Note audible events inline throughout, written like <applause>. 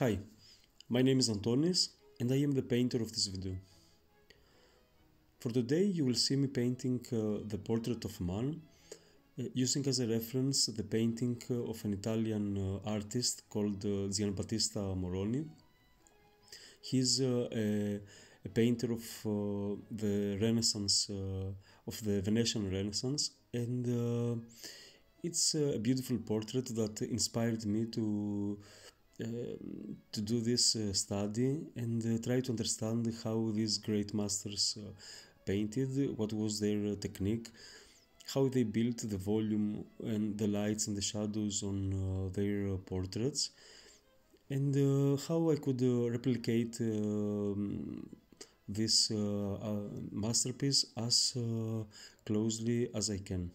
Hi, my name is Antonis and I am the painter of this video. For today you will see me painting uh, the portrait of a man uh, using as a reference the painting uh, of an Italian uh, artist called uh, Giambattista Moroni. He's a, a painter of the Renaissance, of the Venetian Renaissance and it's a beautiful portrait that inspired me to to do this uh, study and uh, try to understand how these great masters uh, painted, what was their technique, how they built the volume and the lights and the shadows on their portraits, and how I could replicate um, this uh, uh, masterpiece as uh, closely as I can.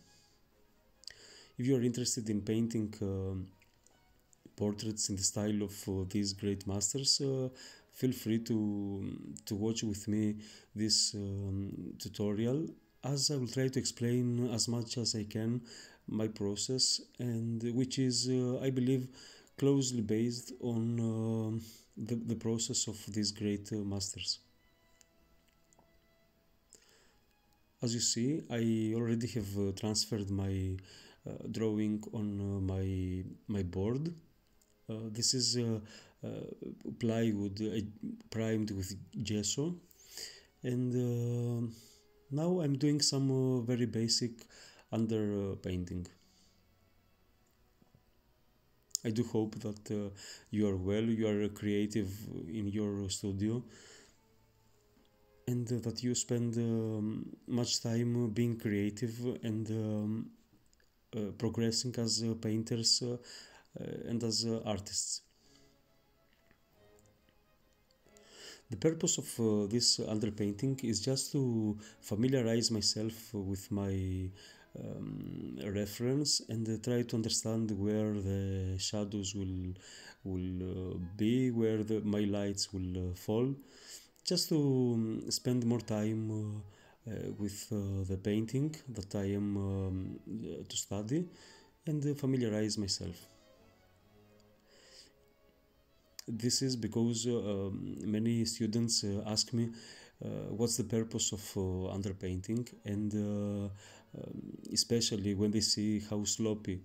If you are interested in painting portraits in the style of uh, these great masters, uh, feel free to, to watch with me this um, tutorial as I will try to explain as much as I can my process and which is uh, I believe closely based on uh, the, the process of these great uh, masters. As you see I already have uh, transferred my drawing on my my board uh, this is uh, uh, plywood primed with gesso and now I'm doing some very basic under painting. I do hope that uh, you are well, you are creative in your studio, and uh, that you spend um, much time being creative and um, uh, progressing as painters uh, and as uh, artists. The purpose of uh, this underpainting is just to familiarize myself with my um, reference and uh, try to understand where the shadows will will uh, be, where the, my lights will uh, fall, just to um, spend more time with the painting that I am um, to study and familiarize myself this is because uh, many students uh, ask me uh, what's the purpose of underpainting and um, especially when they see how sloppy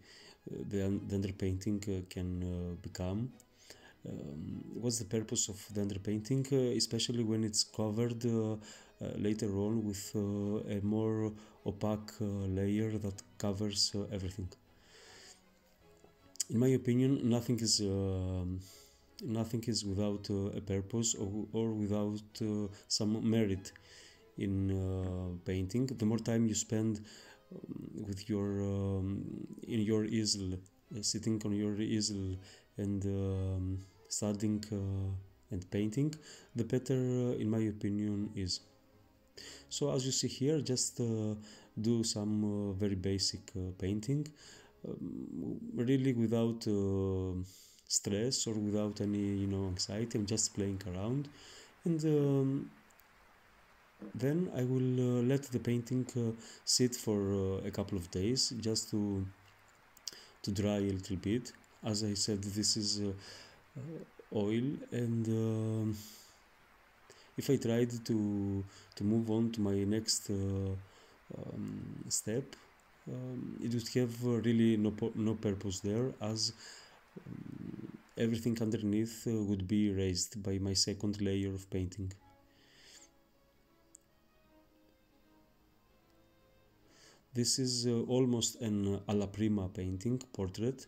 the, the underpainting can become um, what's the purpose of the underpainting, uh, especially when it's covered uh, uh, later on with a more opaque layer that covers everything. In my opinion, nothing is um, nothing is without uh, a purpose or, or without uh, some merit in uh, painting. The more time you spend um, with your um, in your easel sitting on your easel and um, studying and painting the better in my opinion is. So as you see here just uh, do some uh, very basic uh, painting um, really without stress or without any you know anxiety i'm just playing around. And um, then i will uh, let the painting uh, sit for uh, a couple of days just to to dry a little bit. As i said this is uh, uh, oil and um, if i tried to to move on to my next um, step um, it would have really no, no purpose there as everything underneath uh, would be erased by my second layer of painting. This is uh, almost an alla prima painting portrait.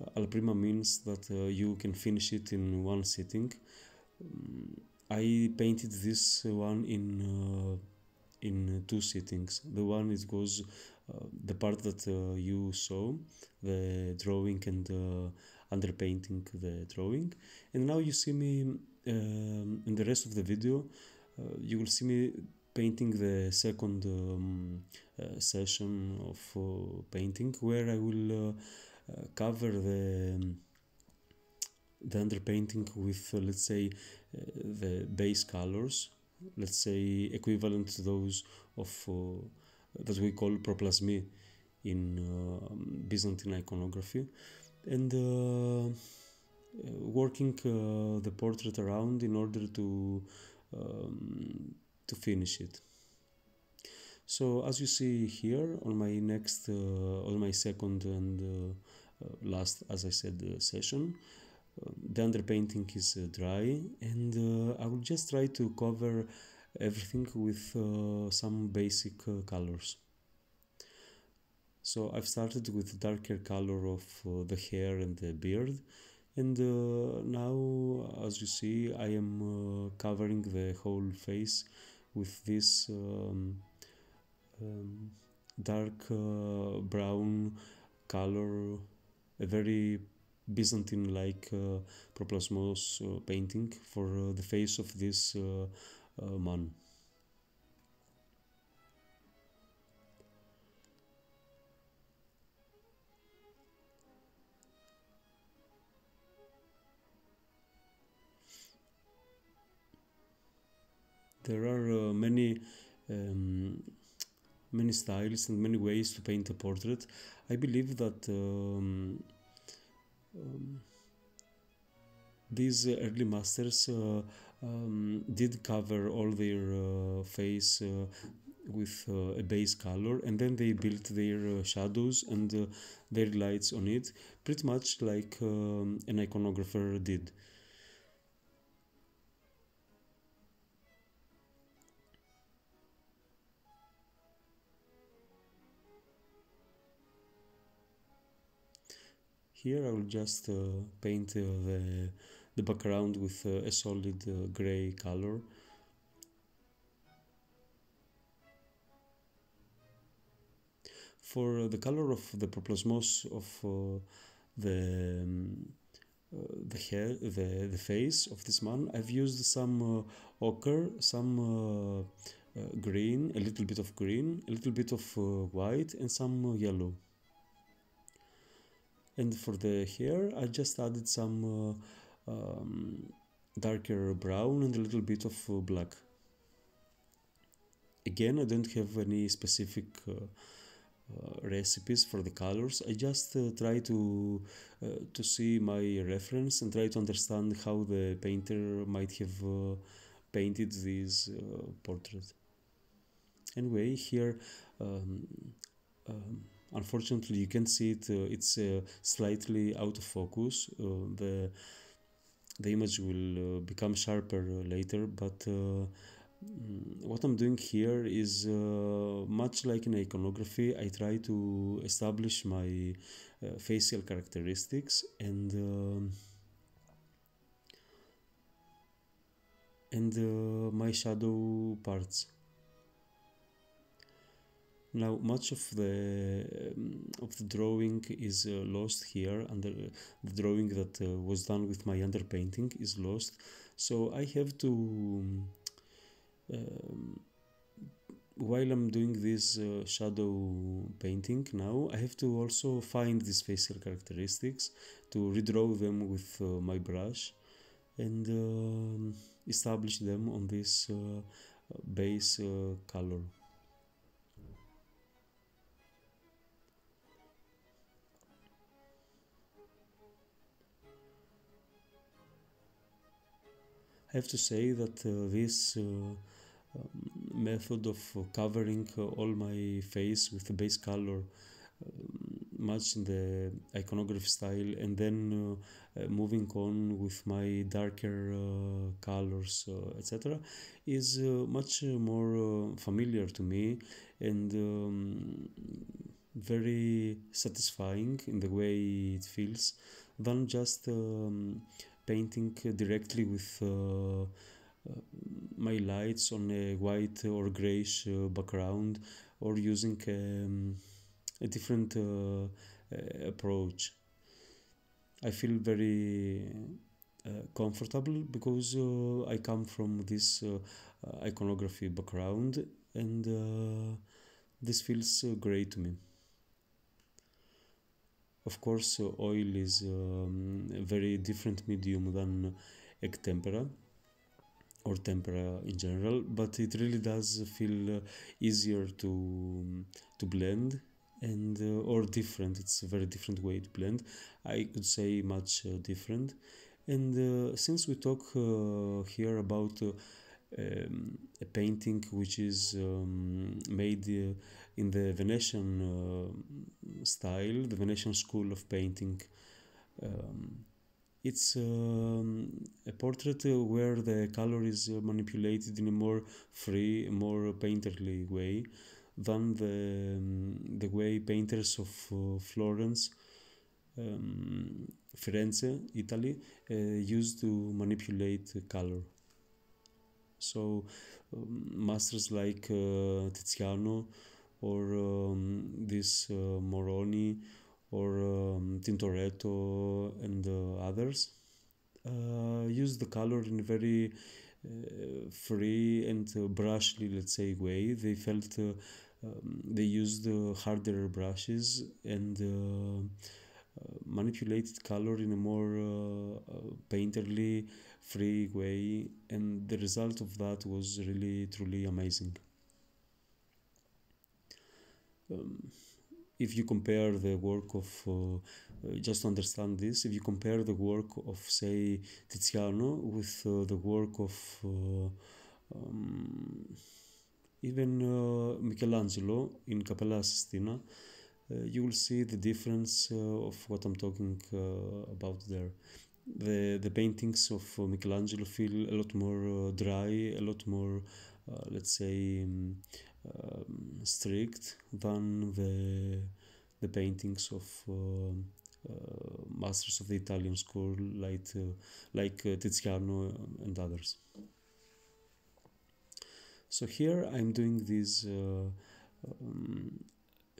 Uh, alla prima means that uh, you can finish it in one sitting. Um, I painted this one in uh, in two sittings. The one it goes uh, the part that uh, you saw, the drawing and underpainting the drawing. And now you see me um, in the rest of the video uh, you will see me painting the second um, uh, session of uh, painting where I will uh, uh, cover the um, the underpainting with uh, let's say the base colors let's say equivalent to those of that we call proplasmi in Byzantine iconography and uh, working the portrait around in order to um, to finish it. So as you see here on my next, uh, on my second and uh, last, as I said, session, the underpainting is dry and I will just try to cover everything with uh, some basic uh, colors. So I've started with darker color of uh, the hair and the beard and now as you see I am covering the whole face with this um, um, dark uh, brown color, a very Byzantine like uh, Proplasmos uh, painting for uh, the face of this uh, uh, man. There are many um, many styles and many ways to paint a portrait. I believe that um, um, these early masters uh, um, did cover all their uh, face uh, with uh, a base color and then they built their uh, shadows and uh, their lights on it pretty much like um, an iconographer did. Here I will just uh, paint uh, the, the background with uh, a solid gray color. For the color of the proplasmos of the um, uh, the hair, the, the face of this man, I've used some uh, ochre, some uh, green, a little bit of green, a little bit of white, and some yellow and for the hair I just added some uh, um, darker brown and a little bit of uh, black. Again I don't have any specific uh, uh, recipes for the colors. I just uh, try to uh, to see my reference and try to understand how the painter might have painted this portrait. Anyway here um, um, unfortunately you can see it uh, it's uh, slightly out of focus. Uh, the the image will become sharper later but mm, what I'm doing here is uh, much like in iconography I try to establish my uh, facial characteristics and uh, and my shadow parts now much of the um, of the drawing is uh, lost here under the drawing that uh, was done with my underpainting is lost. So I have to um, while I'm doing this uh, shadow painting now I have to also find these facial characteristics to redraw them with uh, my brush and um, establish them on this uh, base uh, color have to say that uh, this uh, um, method of covering all my face with the base color um, much in the iconography style and then uh, uh, moving on with my darker uh, colors etc is much more familiar to me and um, very satisfying in the way it feels than just um, painting directly with uh, uh, my lights on a white or grayish uh, background or using um, a different approach. I feel very uh, comfortable because uh, I come from this uh, iconography background and this feels great to me. Of course, uh, oil is um, a very different medium than egg tempera or tempera in general, but it really does feel uh, easier to to blend and uh, or different. It's a very different way to blend. I could say much uh, different, And since we talk here about um, a painting which is um, made uh, in the Venetian uh, style, the Venetian school of painting. Um, it's um, a portrait where the color is manipulated in a more free, more painterly way than the, um, the way painters of uh, Florence, um, Firenze, Italy, uh, used to manipulate color. So, um, masters like uh, Tiziano or um, this uh, Moroni or um, Tintoretto and uh, others uh, use the color in a very free and brushly, let's say, way. They felt um, they used harder brushes and manipulated color in a more painterly, free way, and the result of that was really truly amazing. Um, if you compare the work of uh, uh, just to understand this if you compare the work of say tiziano with uh, the work of uh, um, even uh, michelangelo in Cappella Sistina uh, you will see the difference of what i'm talking about there. The the paintings of michelangelo feel a lot more dry a lot more let's say um, um, strict than the the paintings of uh, uh, masters of the Italian school like uh, like Tiziano and others. So here I'm doing these um,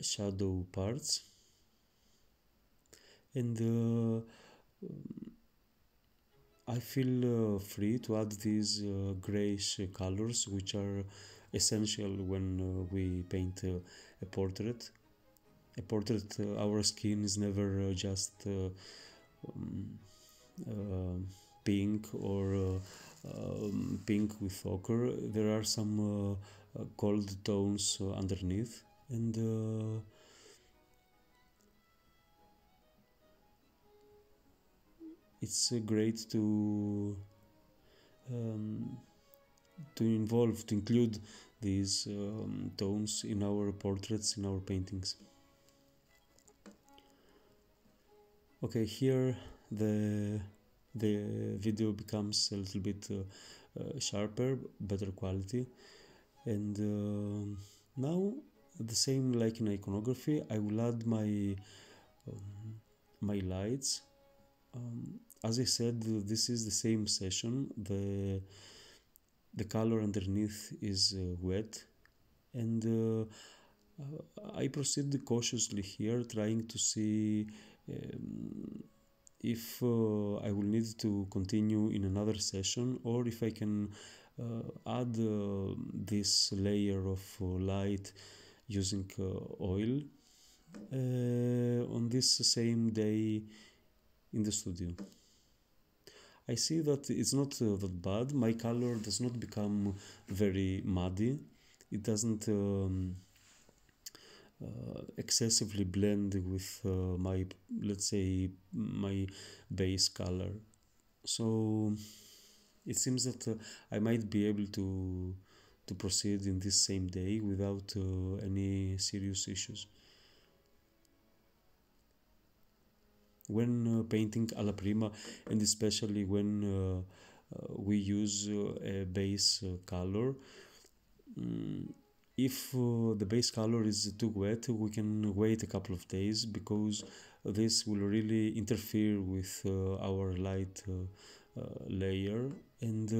shadow parts and uh, I feel uh, free to add these uh, grayish colors which are essential when uh, we paint uh, a portrait. A portrait, uh, our skin is never just um, pink or um, pink with ochre. There are some cold tones underneath, and it's great to um, to involve to include these um, tones in our portraits, in our paintings. Okay, here the the video becomes a little bit uh, uh, sharper, better quality, and uh, now the same like in iconography, I will add my um, my lights. Um, as I said, this is the same session. The the color underneath is uh, wet and uh, I proceed cautiously here trying to see um, if uh, I will need to continue in another session or if I can uh, add uh, this layer of uh, light using oil on this same day in the studio. I see that it's not uh, that bad. My color does not become very muddy. It doesn't um, uh, excessively blend with uh, my, let's say, my base color. So it seems that uh, I might be able to to proceed in this same day without uh, any serious issues. When uh, painting alla prima and especially when uh, uh, we use a base color. Um, if uh, the base color is too wet we can wait a couple of days because this will really interfere with uh, our light uh, layer and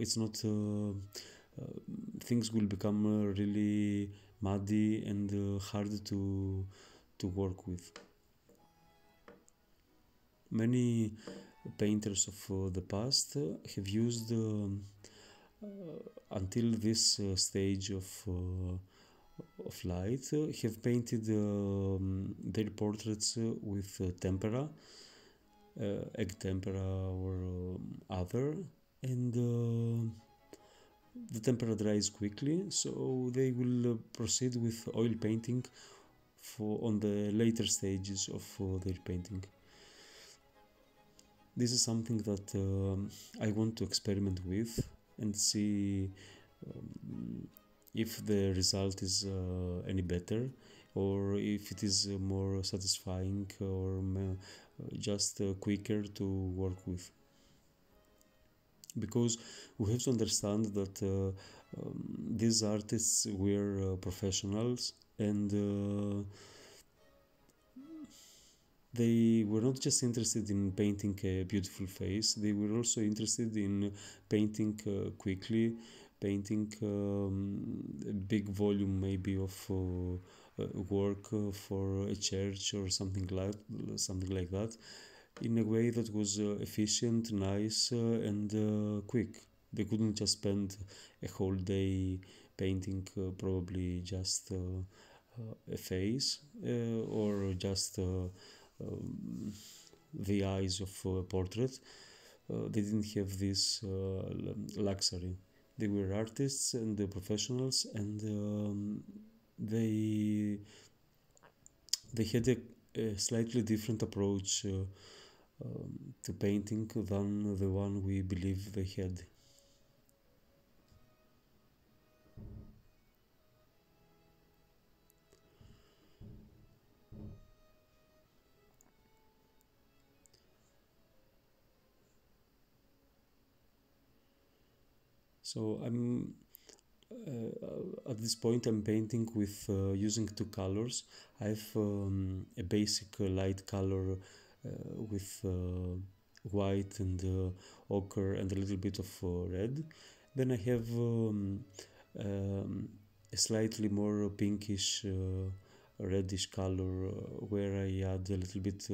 it's not things will become really muddy and hard to to work with many painters of uh, the past have used um, uh, until this uh, stage of of light have painted their portraits with tempera egg tempera or other. And the tempera dries quickly so they will proceed with oil painting for on the later stages of uh, their painting this is something that um, I want to experiment with and see um, if the result is uh, any better or if it is more satisfying or just uh, quicker to work with. Because we have to understand that uh, um, these artists were uh, professionals and uh, they were not just interested in painting a beautiful face they were also interested in painting uh, quickly painting um, a big volume maybe of uh, uh, work for a church or something like something like that in a way that was uh, efficient, nice, uh, and uh, quick. They couldn't just spend a whole day painting probably just a face or just the eyes of a portrait. they didn't have this luxury. They were artists and the professionals, and um, they they had a, a slightly different approach uh, um, to painting than the one we believe they had. So I'm uh, at this point I'm painting with uh, using two colors. I have um, a basic uh, light color uh, with uh, white and ochre and a little bit of red. Then I have um, um, a slightly more pinkish reddish color where I add a little bit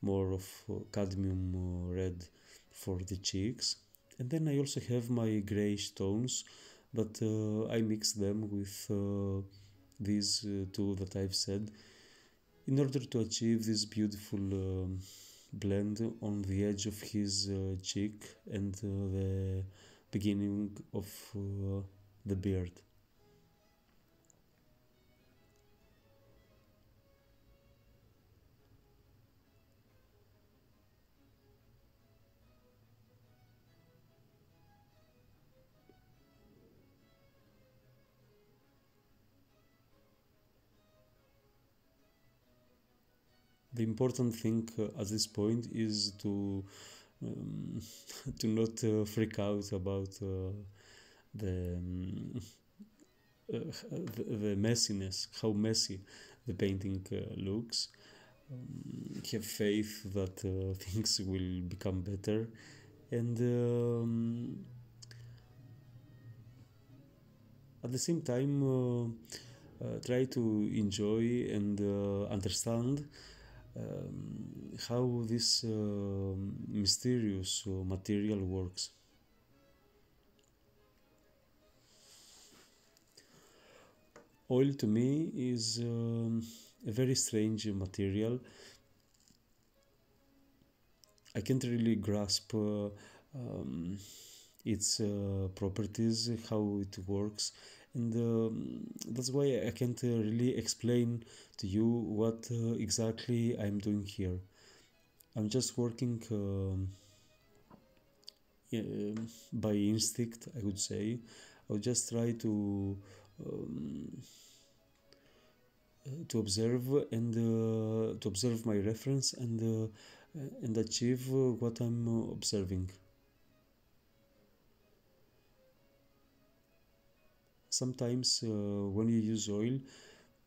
more of cadmium red for the cheeks and then I also have my grayish tones but uh, I mix them with uh, these uh, two that I've said in order to achieve this beautiful um, blend on the edge of his uh, cheek and uh, the beginning of the beard. The important thing uh, at this point is to um, <laughs> to not uh, freak out about uh, the, um, uh, the, messiness, how messy the painting uh, looks. Um, have faith that uh, <laughs> things will become better, and um, at the same time try to enjoy and understand um, how this uh, mysterious uh, material works. Oil to me is um, a very strange material. I can't really grasp uh, um, its uh, properties, how it works, and um, that's why I can't really explain to you what uh, exactly I'm doing here. I'm just working um, by instinct, I would say. I'll just try to um, to observe and uh, to observe my reference and uh, and achieve what I'm observing. sometimes uh, when you use oil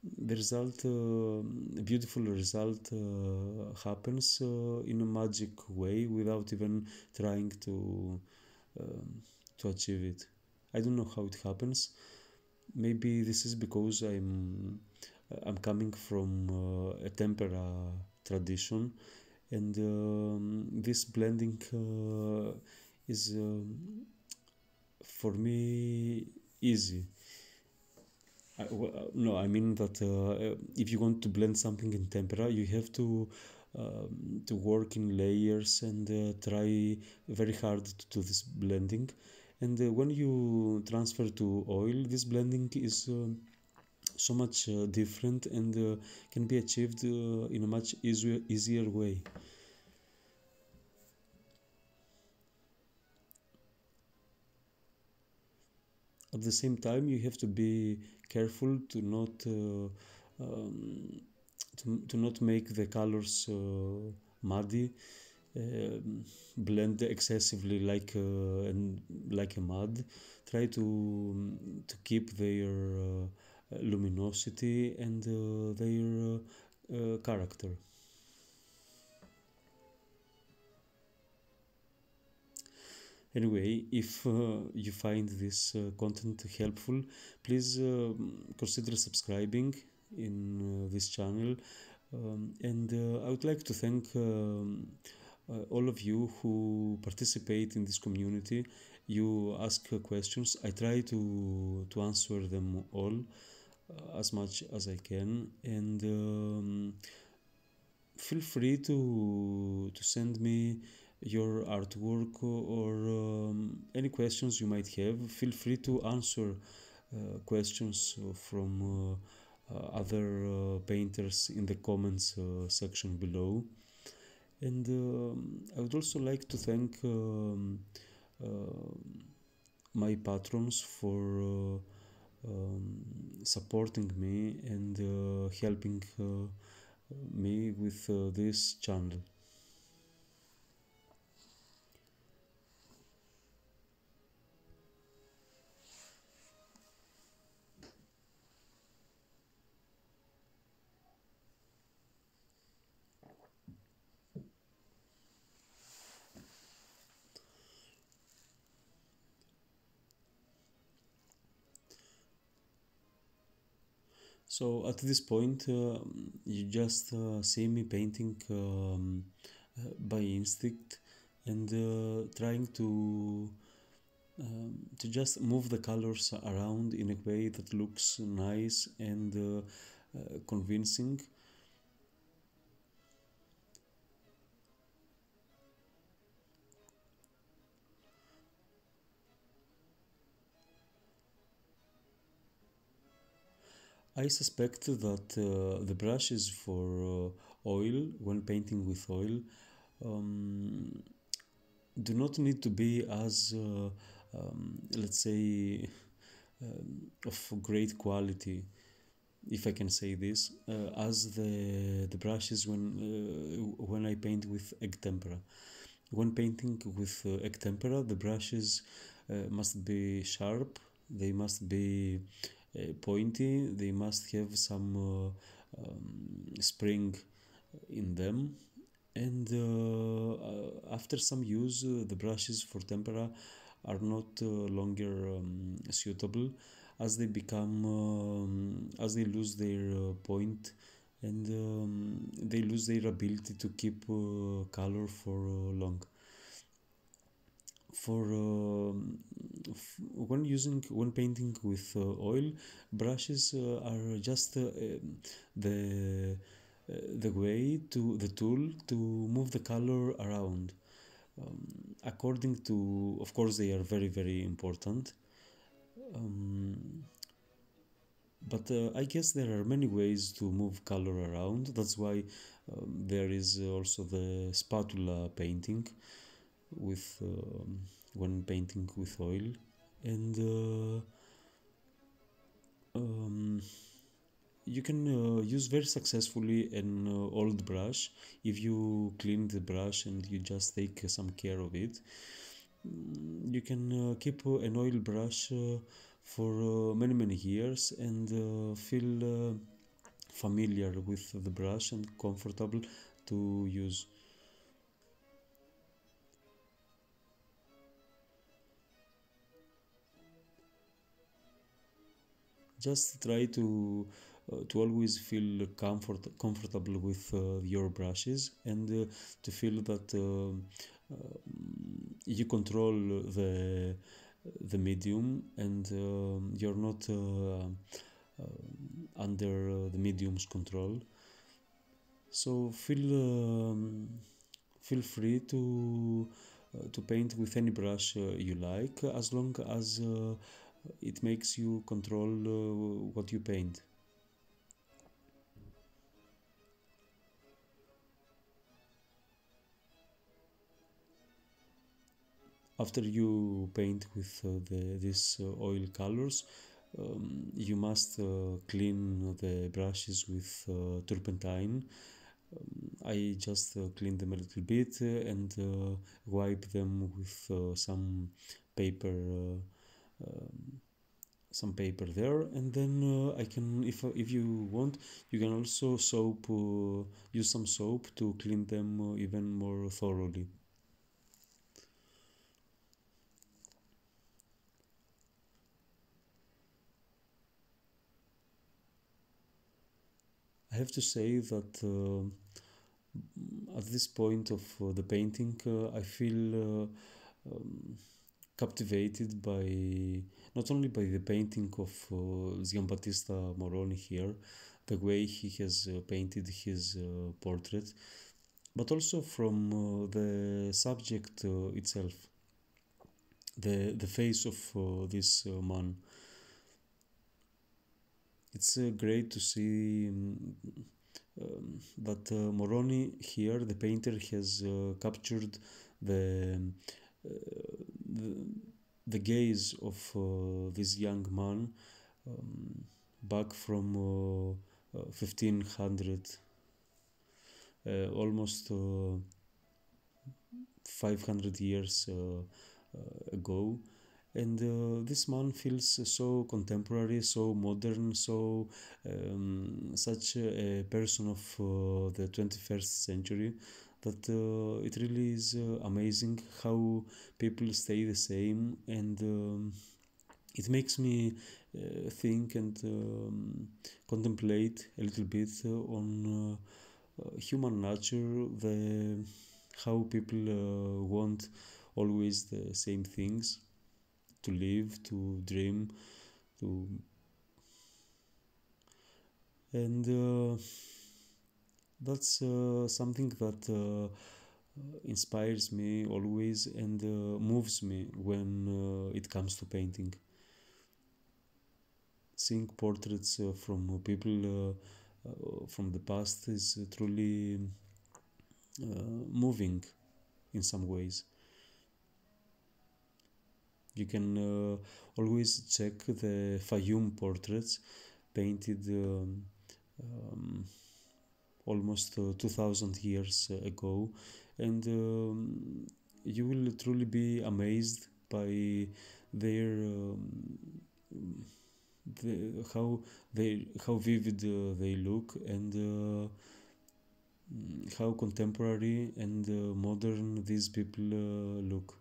the result uh, beautiful result uh, happens in a magic way without even trying to um, to achieve it. I don't know how it happens. Maybe this is because i'm i'm coming from uh, a tempera tradition and um, this blending uh, is um, for me easy no, I mean that uh, if you want to blend something in tempera, you have to um, to work in layers and uh, try very hard to do this blending. And uh, when you transfer to oil, this blending is uh, so much uh, different and uh, can be achieved in a much easier easier way. At the same time you have to be careful to not uh, um, to, to not make the colors uh, muddy um, blend excessively like uh, and like a mud. Try to to keep their uh, luminosity and uh, their uh, character anyway if uh, you find this uh, content helpful please uh, consider subscribing in this channel. Um, and i would like to thank um, all of you who participate in this community. You ask questions. I try to to answer them all as much as i can. And um, feel free to to send me your artwork or um, any questions you might have. Feel free to answer uh, questions from uh, uh, other uh, painters in the comments uh, section below. And um, I would also like to thank um, my patrons for um, supporting me and helping me with this channel. So at this point, uh, you just uh, see me painting um, uh, by instinct and trying to um, to just move the colors around in a way that looks nice and convincing. I suspect that uh, the brushes for uh, oil, when painting with oil, um, do not need to be as, uh, um, let's say, um, of great quality, if I can say this, uh, as the the brushes when uh, when I paint with egg tempera. When painting with uh, egg tempera, the brushes must be sharp. They must be pointy they must have some uh, um, spring in them. And uh, after some use the brushes for tempera are not longer um, suitable as they become um, as they lose their point and um, they lose their ability to keep uh, color for uh, long. For uh, when using when painting with uh, oil brushes uh, are just uh, um, the the way to the tool to move the color around. Um, according to of course they are very very important. Um, but uh, I guess there are many ways to move color around. That's why um, there is also the spatula painting with um, when painting with oil. And uh, um, you can uh, use very successfully an uh, old brush. If you clean the brush and you just take some care of it mm, you can uh, keep an oil brush uh, for uh, many many years and feel familiar with the brush and comfortable to use just try to uh, to always feel comfort comfortable with uh, your brushes and uh, to feel that um, you control the the medium and um, you're not under the medium's control. So feel um, feel free to uh, to paint with any brush uh, you like as long as uh, it makes you control uh, what you paint. after you paint with uh, the these uh, oil colors um, you must uh, clean the brushes with uh, turpentine um, I just clean them a little bit and wipe them with some paper um, some paper there. And then uh, I can if if you want you can also soap uh, use some soap to clean them uh, even more thoroughly. I have to say that uh, at this point of uh, the painting, uh, I feel um, captivated by not only by the painting of uh, Giambattista Moroni here, the way he has uh, painted his uh, portrait, but also from uh, the subject itself, the the face of this man. It's uh, great to see um, um, that uh, Moroni here, the painter, has uh, captured the, uh, the, the gaze of uh, this young man um, back from 1500, uh, almost 500 years ago. And uh, this man feels so contemporary so modern so um, such a person of uh, the 21st century that uh, it really is uh, amazing how people stay the same and um, it makes me uh, think and um, contemplate a little bit on uh, human nature the how people want always the same things to live, to dream, to and uh, that's uh, something that uh, inspires me always and uh, moves me when uh, it comes to painting. Seeing portraits uh, from people from the past is truly moving in some ways you can uh, always check the Fayum portraits painted um, um, almost uh, 2000 years ago. And um, you will truly be amazed by their um, the, how they how vivid uh, they look and uh, how contemporary and uh, modern these people uh, look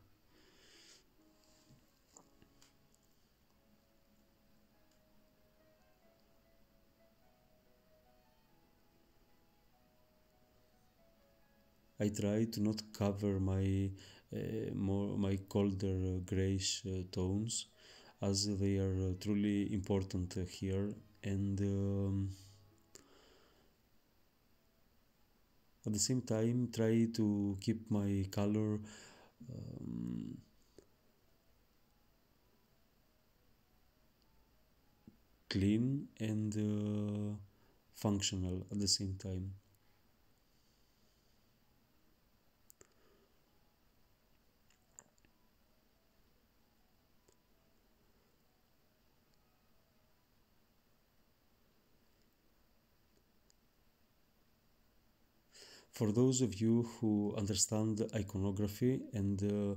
I try to not cover my uh, more my colder uh, grayish uh, tones as they are truly important here. And um, at the same time try to keep my color um, clean and uh, functional at the same time for those of you who understand iconography and uh,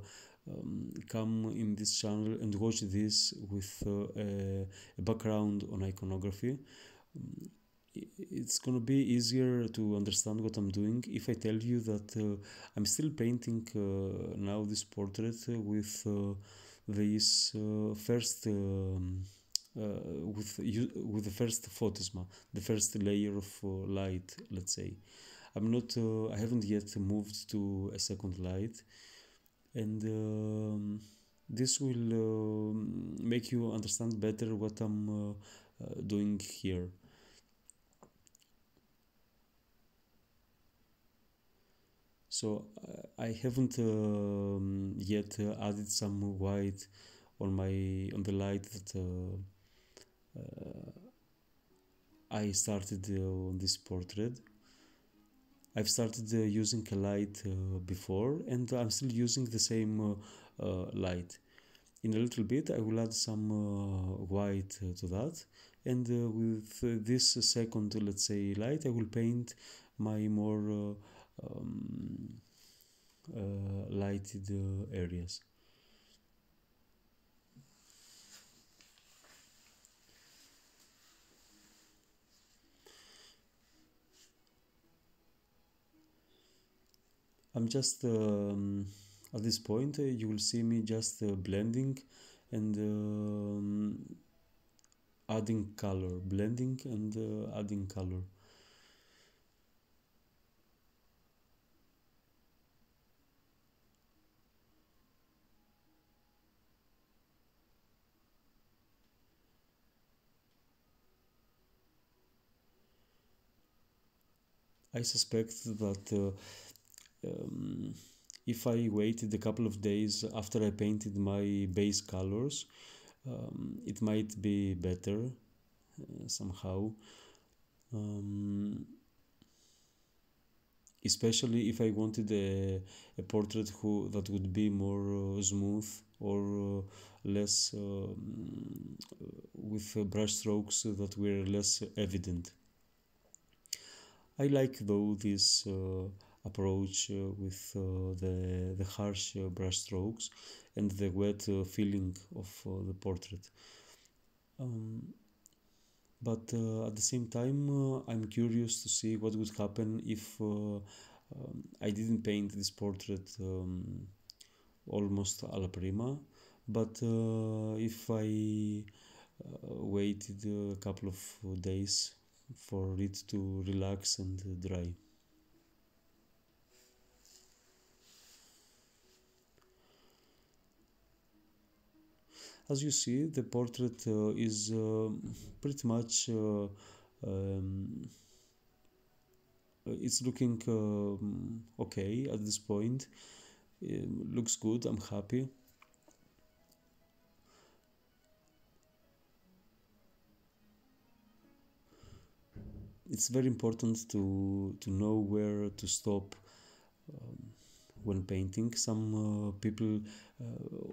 um, come in this channel and watch this with uh, a, a, background on iconography um, it's gonna be easier to understand what I'm doing if I tell you that uh, I'm still painting uh, now this portrait with uh, this uh, first um, with with the first photosma, the first layer of light, let's say. I'm not uh, I haven't yet moved to a second light. And um, this will uh, make you understand better what I'm uh, uh doing here. So I haven't um, yet uh, added some white on my on the light that uh, I started on this portrait I've started uh, using a light uh, before and I'm still using the same uh, light. In a little bit I will add some white to that and with this second let's say light I will paint my more um, lighted areas I'm just um, at this point uh, you will see me just uh, blending and um, adding color blending and uh, adding color. I suspect that uh, um, if I waited a couple of days after I painted my base colors um, it might be better uh, somehow um, especially if I wanted a, a portrait who that would be more uh, smooth or uh, less um, with brush strokes that were less evident. I like though this uh, approach uh, with uh, the, the harsh uh, brush strokes and the wet feeling of the portrait. Um, but at the same time, I'm curious to see what would happen if um, I didn't paint this portrait um, almost alla prima, but if I waited a couple of days for it to relax and dry. As you see, the portrait uh, is uh, pretty much uh, um, it's looking um, okay at this point. It looks good. I'm happy. It's very important to to know where to stop. Um, when painting. Some uh, people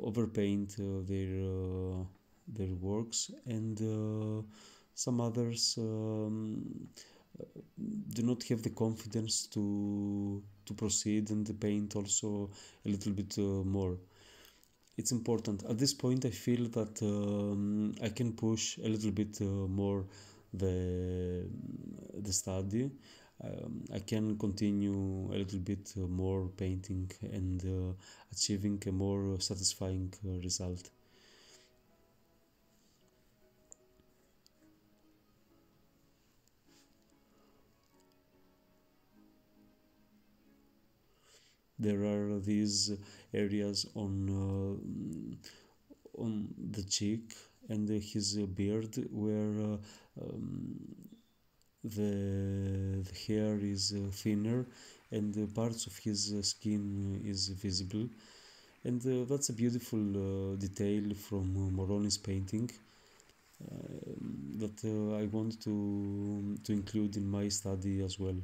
overpaint uh, their their works, and some others um, do not have the confidence to to proceed and paint also a little bit more. It's important. At this point i feel that um, i can push a little bit uh, more the the study um, I can continue a little bit more painting and uh, achieving a more satisfying uh, result. There are these areas on uh, on the cheek and his beard where uh, um, the, the hair is uh, thinner and the parts of his uh, skin is visible and uh, that's a beautiful uh, detail from uh, Moroni's painting that uh, I want to to include in my study as well.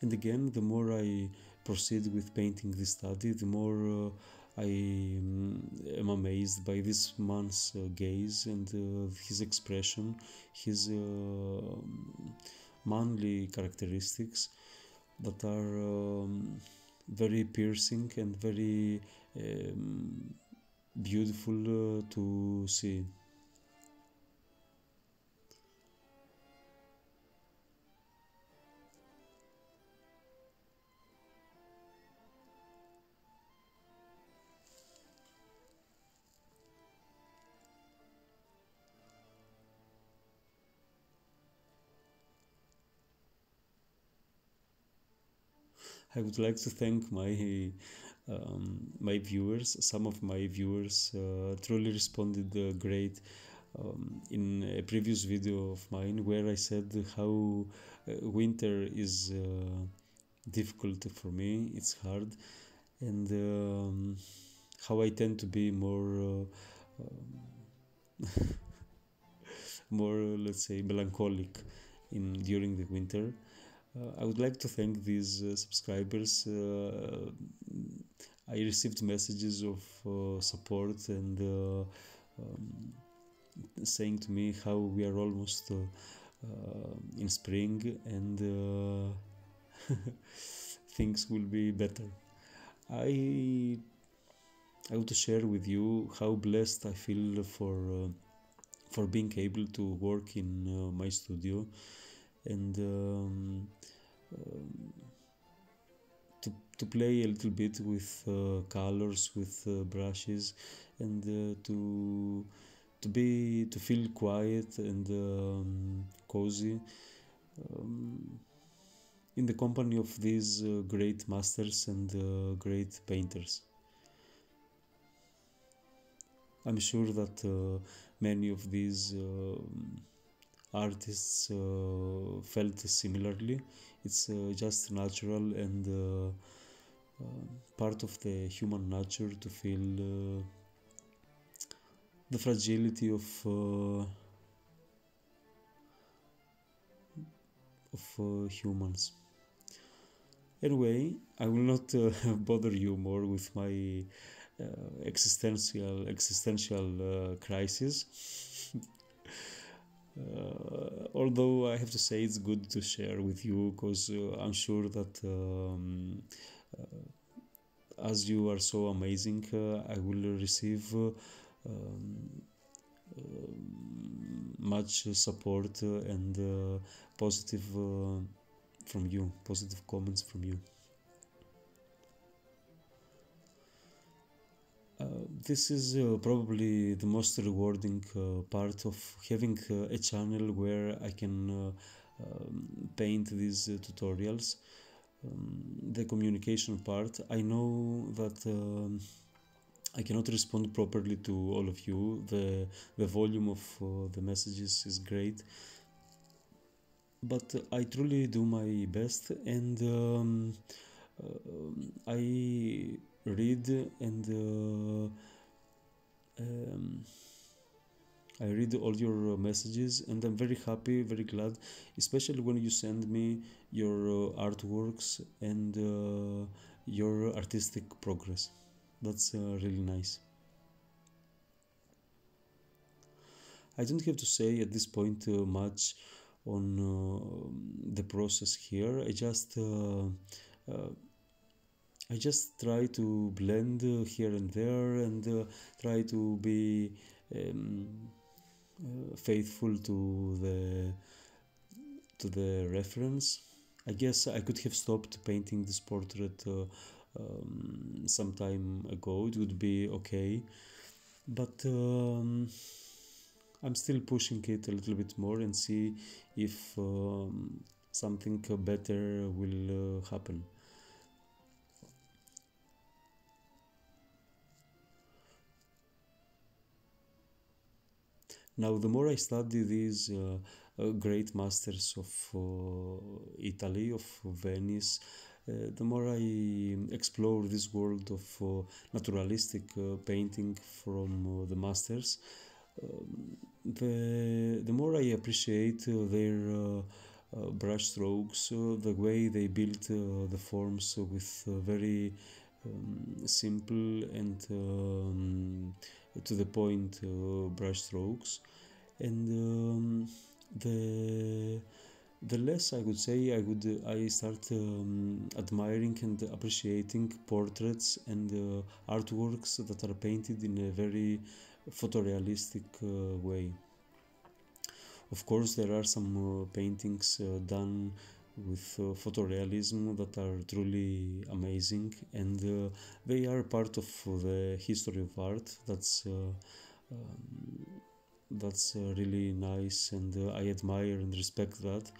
And again, the more I proceed with painting this study, the more I um, am amazed by this man's uh, gaze and uh, his expression, his uh, manly characteristics that are um, very piercing and very um, beautiful uh, to see. I would like to thank my um, my viewers. Some of my viewers uh, truly responded uh, great. Um, in a previous video of mine where I said how uh, winter is uh, difficult for me, it's hard, and um, how I tend to be more uh, um, <laughs> more let's say melancholic in during the winter Uh, I would like to thank these uh, subscribers. Uh, I received messages of support and um, saying to me how we are almost in spring and <laughs> things will be better. I I want to share with you how blessed I feel for uh, for being able to work in uh, my studio and um, um, to, to play a little bit with uh, colors with uh, brushes and uh, to to be to feel quiet and um, cozy um, in the company of these uh, great masters and uh, great painters. I'm sure that uh, many of these artists uh, felt similarly. It's uh, just natural and uh, part of the human nature to feel the fragility of of humans. Anyway, I will not uh, <laughs> bother you more with my uh, existential existential uh, crisis. Although I have to say it's good to share with you because I'm sure that um, as you are so amazing, I will receive. Um, much support and uh, positive uh, from you, positive comments from you. Uh, this is uh, probably the most rewarding uh, part of having uh, a channel where I can uh, um, paint these tutorials. Um, the communication part, I know that um, I cannot respond properly to all of you. The, the volume of the messages is great but I truly do my best and um, uh, I read and uh, um, I read all your messages and I'm very happy, very glad, especially when you send me your uh, artworks and uh, your artistic progress. That's really nice. I don't have to say at this point much on the process here I just I just try to blend here and there and try to be um, faithful to the to the reference I guess I could have stopped painting this portrait uh, um, some time ago. It would be okay, but um, I'm still pushing it a little bit more and see if um, something better will uh, happen. Now, the more I study these uh, uh, great masters of uh, Italy, of Venice, uh, the more I explore this world of uh, naturalistic painting from the masters, um, the the more I appreciate uh, their uh, uh, brush strokes, the way they build the forms with very um, simple and um, to the point brush strokes, and um, the the less I would say I would uh, I start um, admiring and appreciating portraits and uh, artworks that are painted in a very photorealistic uh, way. Of course, there are some uh, paintings uh, done with uh, photorealism that are truly amazing and uh, they are part of the history of art. That's uh, um, that's really nice and I admire and respect that.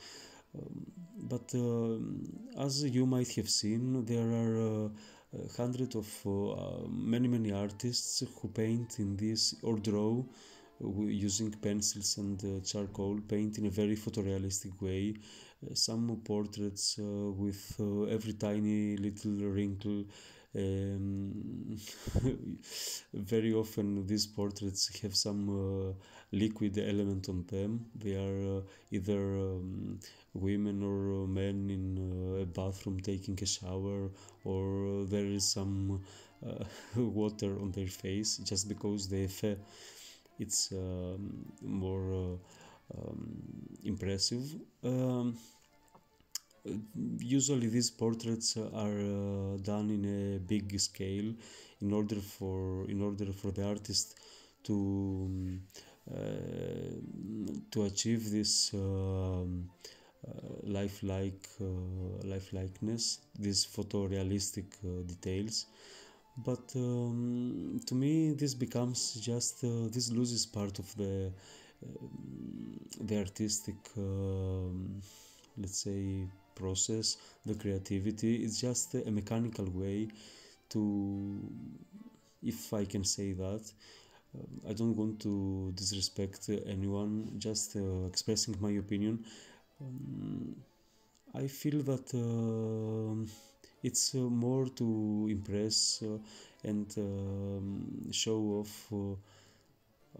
Um, but as you might have seen there are hundreds of uh, many many artists who paint in this or draw uh, using pencils and uh, charcoal paint in a very photorealistic way some portraits with every tiny little wrinkle um, <laughs> very often these portraits have some uh, liquid element on them. They are uh, either um, women or men in a bathroom taking a shower or there is some uh, <laughs> water on their face just because they it's um, more uh, um, impressive. Um, usually these portraits are uh, done in a big scale in order for in order for the artist to uh, to achieve this um, uh, lifelike uh, lifelikeness these photorealistic uh, details but um, to me this becomes just uh, this loses part of the um, the artistic um, let's say process the creativity. It's just a mechanical way to if i can say that uh, i don't want to disrespect anyone just uh, expressing my opinion. Um, i feel that uh, it's more to impress uh, and um, show off uh,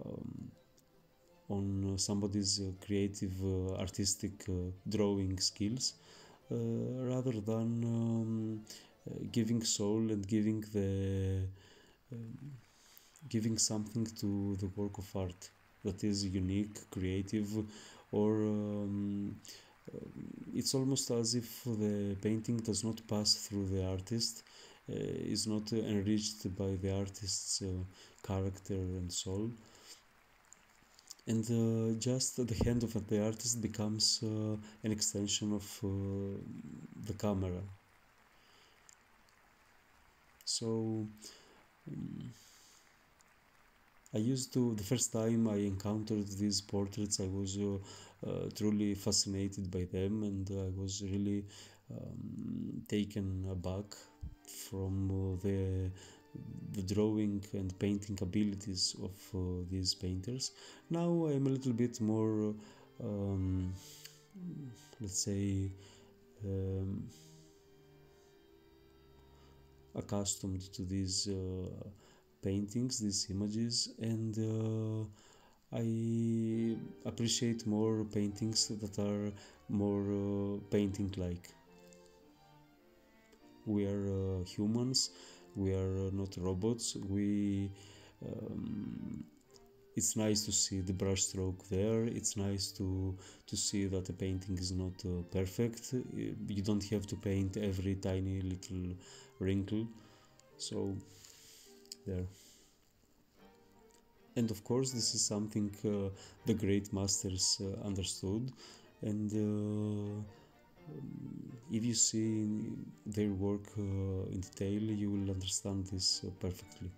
um, on somebody's creative artistic drawing skills rather than um, giving soul and giving the um, giving something to the work of art that is unique creative or um, it's almost as if the painting does not pass through the artist, uh, is not enriched by the artist's uh, character and soul. And uh, just the hand of the artist becomes uh, an extension of uh, the camera. So, um, I used to, the first time I encountered these portraits, I was uh, uh, truly fascinated by them and I was really um, taken aback from uh, the the drawing and painting abilities of uh, these painters. Now I'm a little bit more, um, let's say, um, accustomed to these uh, paintings, these images, and uh, I appreciate more paintings that are more uh, painting like. We are uh, humans, we are uh, not robots. We um, it's nice to see the brushstroke there. It's nice to to see that the painting is not uh, perfect. You don't have to paint every tiny little wrinkle. So there and of course this is something uh, the great masters uh, understood and uh, if you see their work in detail you will understand this perfectly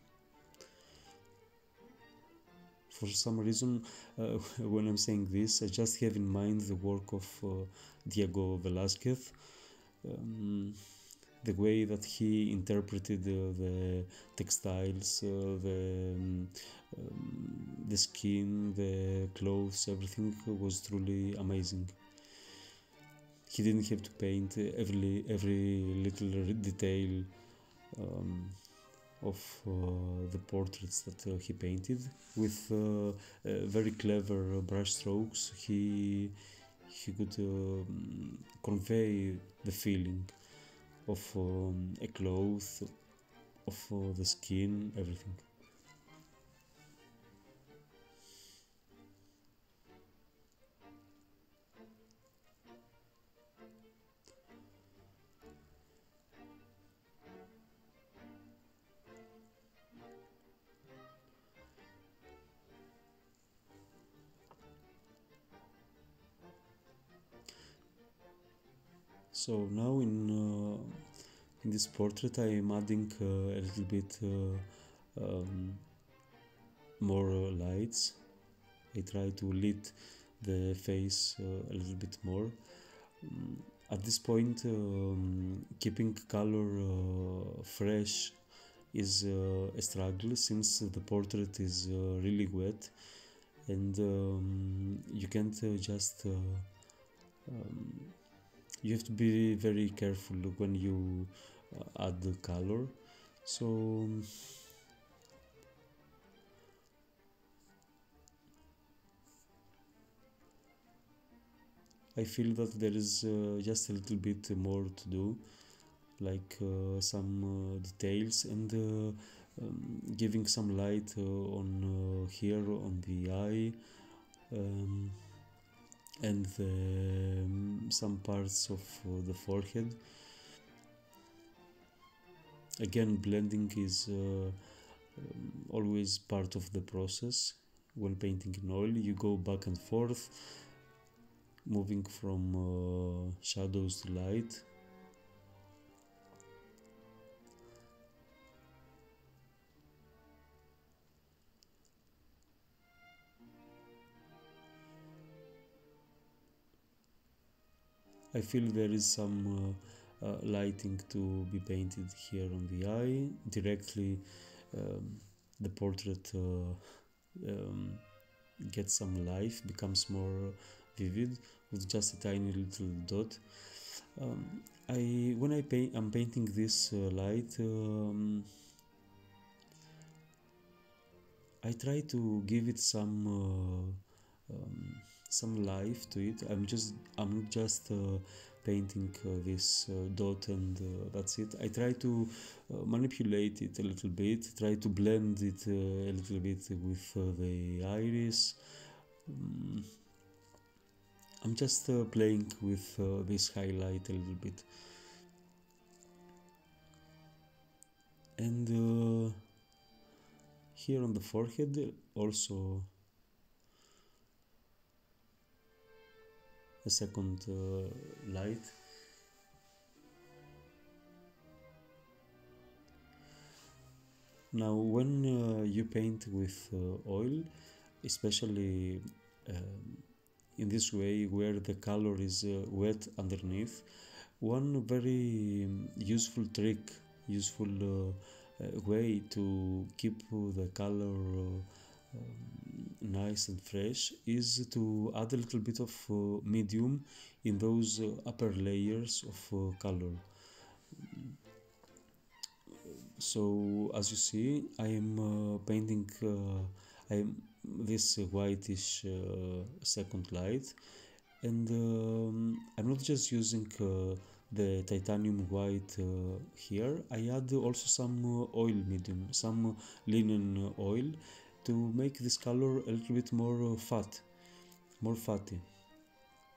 for some reason uh, <laughs> when i'm saying this i just have in mind the work of uh, diego velazquez um, the way that he interpreted uh, the textiles, uh, the um, um, the skin, the clothes, everything was truly amazing. He didn't have to paint every every little detail um, of uh, the portraits that uh, he painted with uh, very clever brush strokes. He he could um, convey the feeling of um, a cloth, of the skin, everything. So now in uh, in this portrait I am adding uh, a little bit uh, um, more lights. I try to lit the face uh, a little bit more. Um, at this point, um, keeping color uh, fresh is uh, a struggle since the portrait is really wet and um, you can't just um, you have to be very careful when you uh, add the color. So I feel that there is uh, just a little bit more to do like uh, some uh, details and uh, um, giving some light uh, on here on the eye. Um, and the, um, some parts of the forehead. Again blending is um, always part of the process. When painting in oil you go back and forth moving from uh, shadows to light I feel there is some uh, uh, lighting to be painted here on the eye directly um, the portrait uh, um, gets some life becomes more vivid with just a tiny little dot. Um, I when I paint I'm painting this uh, light um, I try to give it some uh, um, some life to it. I'm just i'm just uh, painting uh, this uh, dot and uh, that's it. I try to uh, manipulate it a little bit try to blend it uh, a little bit with the iris. Um, i'm just playing with this highlight a little bit. And here on the forehead also a second uh, light. Now when uh, you paint with uh, oil especially um, in this way where the color is uh, wet underneath one very useful trick useful uh, uh, way to keep the color um, nice and fresh is to add a little bit of uh, medium in those uh, upper layers of uh, color. So as you see I am uh, painting uh, I am this whitish uh, second light. And um, I'm not just using the titanium white here. I add also some oil medium some linen oil to make this color a little bit more uh, fat more fatty.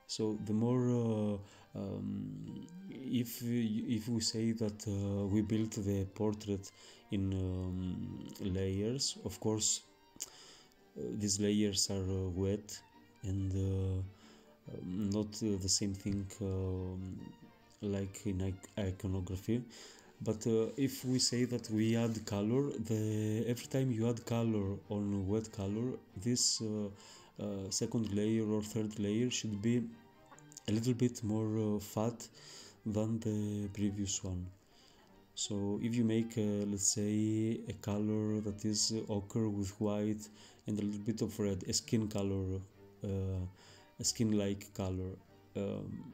So the more uh, um, if if we say that uh, we built the portrait in um, layers of course uh, these layers are uh, wet and uh, um, not the same thing um, like in iconography but uh, if we say that we add color the every time you add color on wet color this uh, uh, second layer or third layer should be a little bit more uh, fat than the previous one. So if you make let's say a color that is ochre with white and a little bit of red a skin color uh, a skin like color um,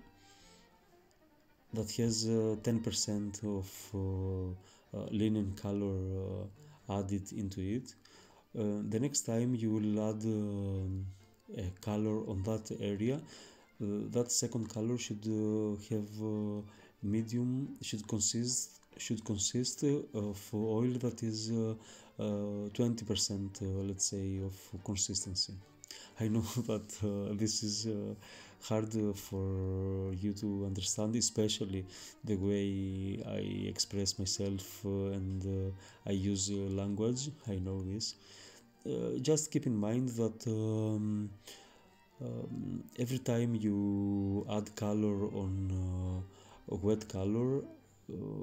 that has 10% uh, of uh, uh, linen color added into it. The next time you will add a color on that area that second color should have medium should consist should consist of oil that is 20% let's say of consistency. I know <laughs> that uh, this is uh, hard for you to understand, especially the way I express myself uh, and uh, I use uh, language. I know this. Uh, just keep in mind that um, um, every time you add color on a wet color,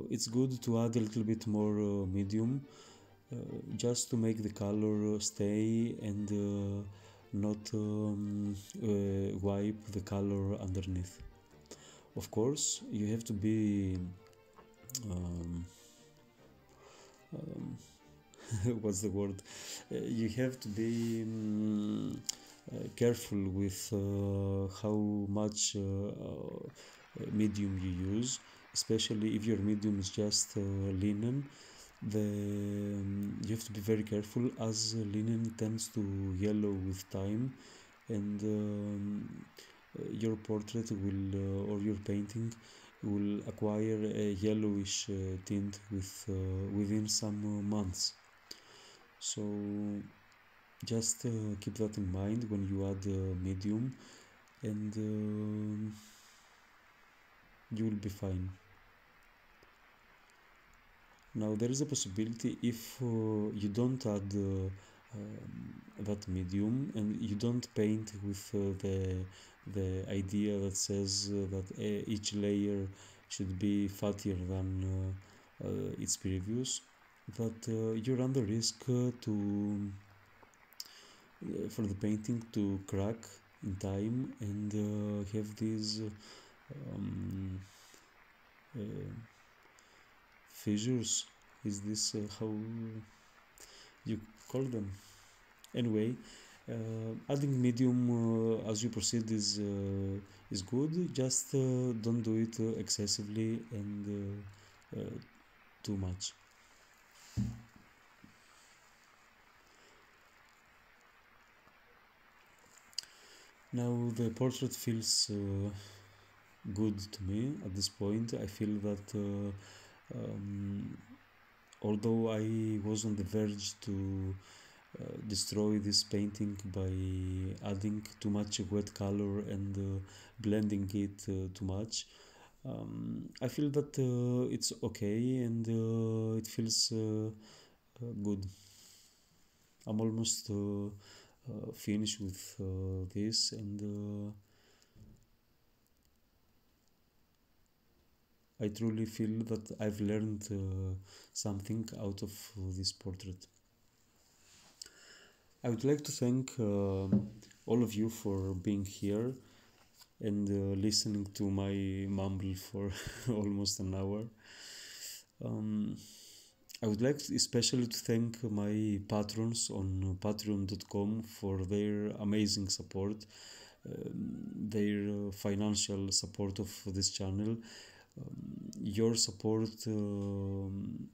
it's good to add a little bit more medium just to make the color stay and not um, uh, wipe the color underneath. Of course you have to be um, um, <laughs> what's the word? Uh, you have to be um, uh, careful with uh, how much uh, medium you use especially if your medium is just linen the um, you have to be very careful as linen tends to yellow with time and um, your portrait will uh, or your painting will acquire a yellowish uh, tint with uh, within some months. So just keep that in mind when you add medium and um, you will be fine now there is a possibility if uh, you don't add uh, um, that medium and you don't paint with uh, the the idea that says that each layer should be fattier than its previous that you run the risk to for the painting to crack in time and uh, have these um, uh, fissures? Is this uh, how you call them? Anyway uh, adding medium uh, as you proceed is uh, is good. Just uh, don't do it excessively and too much. Now the portrait feels good to me. At this point i feel that um, although I was on the verge to uh, destroy this painting by adding too much wet color and uh, blending it uh, too much um, I feel that uh, it's okay and uh, it feels uh, good. I'm almost finished with this and I truly feel that I've learned uh, something out of this portrait. I would like to thank uh, all of you for being here and uh, listening to my mumble for <laughs> almost an hour. Um, I would like especially to thank my patrons on patreon.com for their amazing support, um, their uh, financial support of this channel your support um,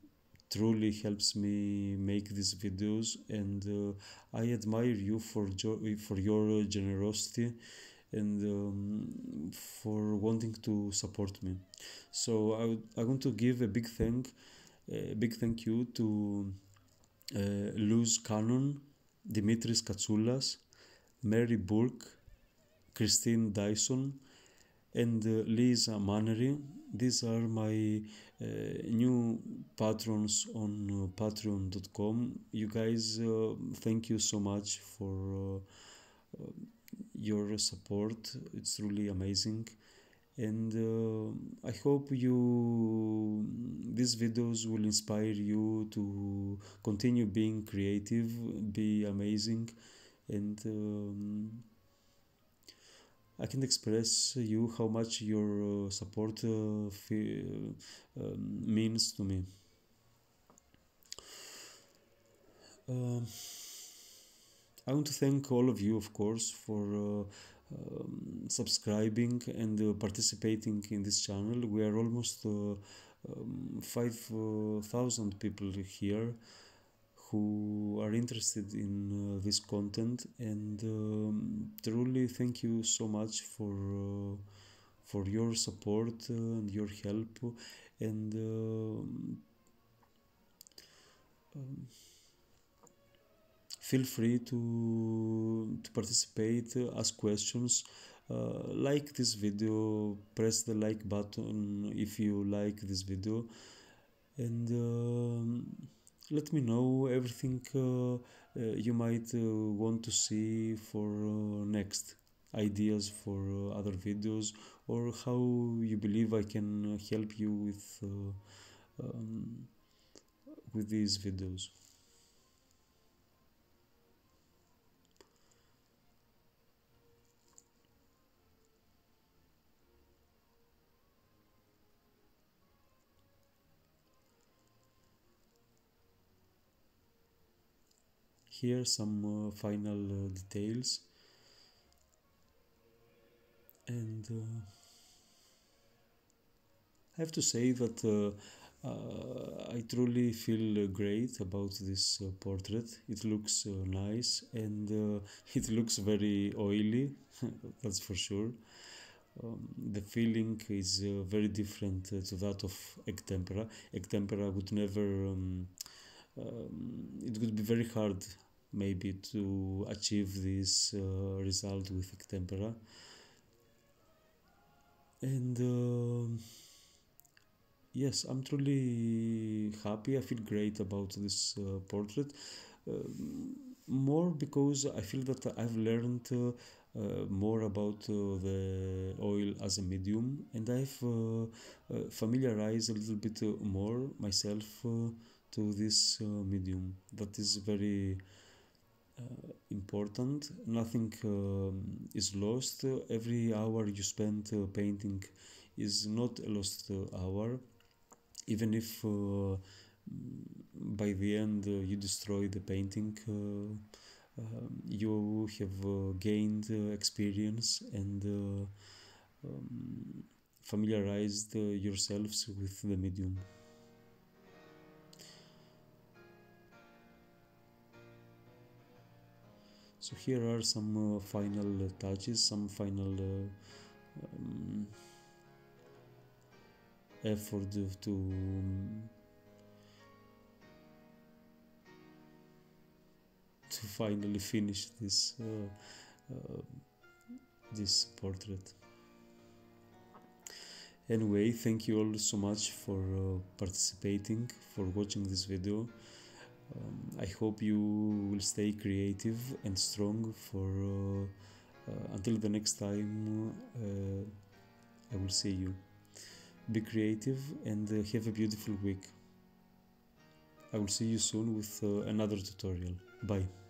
truly helps me make these videos and uh, I admire you for for your generosity and um, for wanting to support me. So I, would, I want to give a big thank a big thank you to uh, Luz Cannon, Dimitris Katsoulis, Mary Burke, Kristine Dyson, and uh, Liisa Mannery these are my uh, new patrons on uh, patreon.com you guys uh, thank you so much for uh, uh, your support. It's really amazing. And uh, i hope you these videos will inspire you to continue being creative be amazing and um, I can't express you how much your uh, support uh, um, means to me. Um, I want to thank all of you, of course, for uh, um, subscribing and uh, participating in this channel. We are almost uh, um, 5,000 people here who are interested in uh, this content and um, truly thank you so much for uh, for your support uh, and your help and um, um, feel free to to participate ask questions uh, like this video press the like button if you like this video and um, let me know everything uh, uh, you might uh, want to see for next ideas for other videos or how you believe I can help you with um, with these videos. Here some uh, final uh, details and uh, I have to say that uh, I truly feel great about this uh, portrait. It looks uh, nice and <laughs> it looks very oily, <laughs> that's for sure. Um, the feeling is very different to that of egg tempera. Egg tempera would never, um, um, it would be very hard maybe to achieve this result with tempera. And um, yes i'm truly happy. I feel great about this uh, portrait. Uh, more because i feel that i've learned uh, uh more about uh, the oil as a medium. And i've uh, familiarized a little bit more myself to this medium. That is very important. Nothing um, is lost. Every hour you spend painting is not a lost hour. Even if uh, by the end uh, you destroy the painting uh, um, you have gained experience and um, familiarized yourselves with the medium. So here are some uh, final touches, some final uh, um, effort to to finally finish this uh, uh, this portrait. Anyway thank you all so much for uh, participating for watching this video um, I hope you will stay creative and strong for uh, uh, until the next time uh, I will see you be creative and have a beautiful week. I will see you soon with another tutorial. Bye.